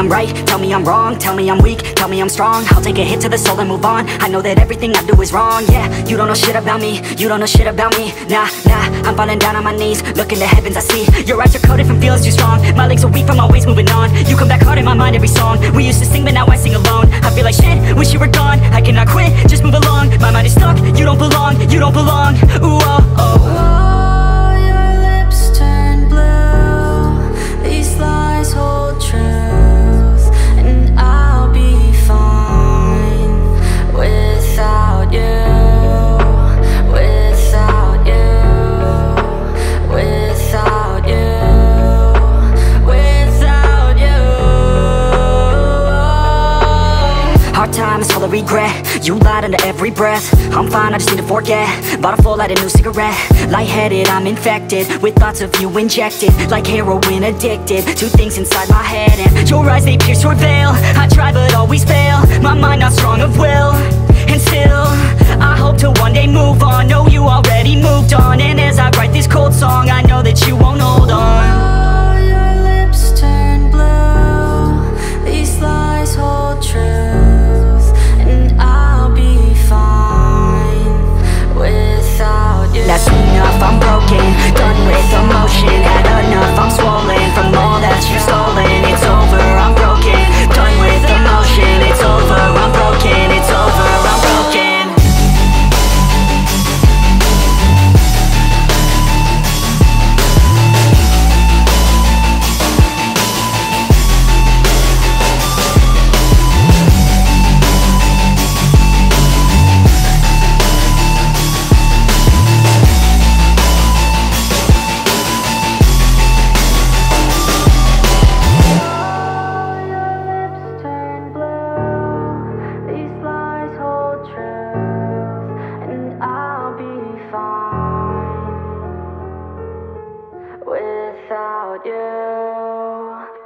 I'm right, tell me I'm wrong Tell me I'm weak, tell me I'm strong. I'll take a hit to the soul and move on. I know that everything I do is wrong, yeah. You don't know shit about me, you don't know shit about me. Nah, nah, I'm falling down on my knees Look in the heavens, I see. Your eyes are coded from feelings too strong. My legs are weak from always moving on. You come back hard in my mind every song. We used to sing but now I sing Hard times full of regret. You lied under every breath. I'm fine, I just need to forget. Bottle full, light a new cigarette. Lightheaded, I'm infected With thoughts of you injected. Like heroin addicted Two things inside my head. And your eyes, they pierce your veil. I try but always fail. My mind not strong of will. And still I hope to one day move on. Know you already moved on. And as I write this cold song I know that you won't you.